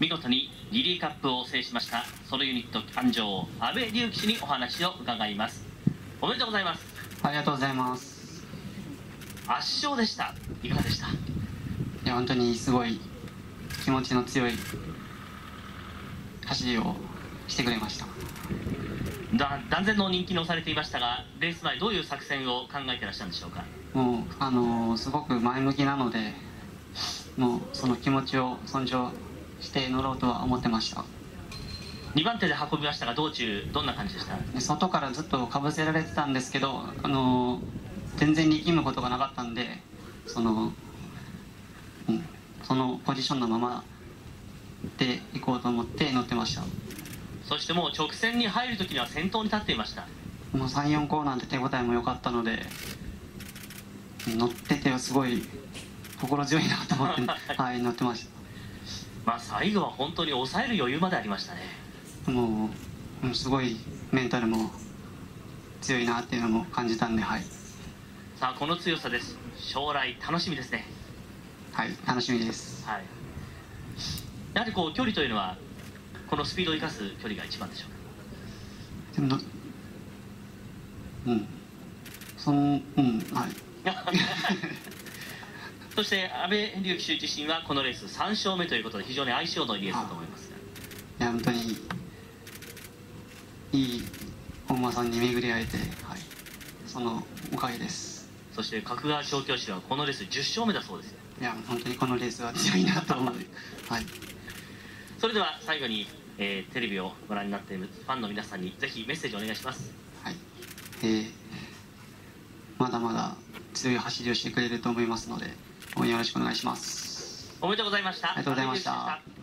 見事にリリーカップを制しましたソロユニット誕生阿部隆騎手にお話を伺います。おめでとうございます。ありがとうございます。圧勝でした。いかがでした？いや本当にすごい気持ちの強い走りをしてくれました。だ断然の人気に押されていましたがレース前どういう作戦を考えてらっしゃるんでしょうか？もうあのーすごく前向きなのでもうその気持ちを尊重して乗ろうとは思ってました。2番手で運びましたが道中どんな感じでした？で外からずっとかぶせられてたんですけど、あのー全然力むことがなかったんでその、うん、そのポジションのままで行こうと思って乗ってました。そしてもう直線に入るときには先頭に立っていました。もう34コーナーで手応えも良かったので乗っててすごい心強いなと思って、はい、乗ってましまあ最後は本当に抑える余裕までありましたね。たもううんすごいメンタルも強いなっていうのも感じたんではい、さあこの強さです。将来楽しみですね。はい、楽しみです。はい。やはりこう距離というのはこのスピードを生かす距離が一番でしょうか？でものうん。そんうんはい そして阿部隆騎手自身はこのレース3勝目ということで非常に相性のいいレースだと思います。がい。や本当にいい本間さんに巡り会えて、はい、そのおかげです。そして角川調教師はこのレース10勝目だそうですよ。いや本当にこのレースは強いなと思う。はい。それでは最後に、えーテレビをご覧になっているファンの皆さんにぜひメッセージお願いします。はい。えーまだまだ強い走りをしてくれると思いますので応援よろしくお願いします。おめでとうございました。ありがとうございました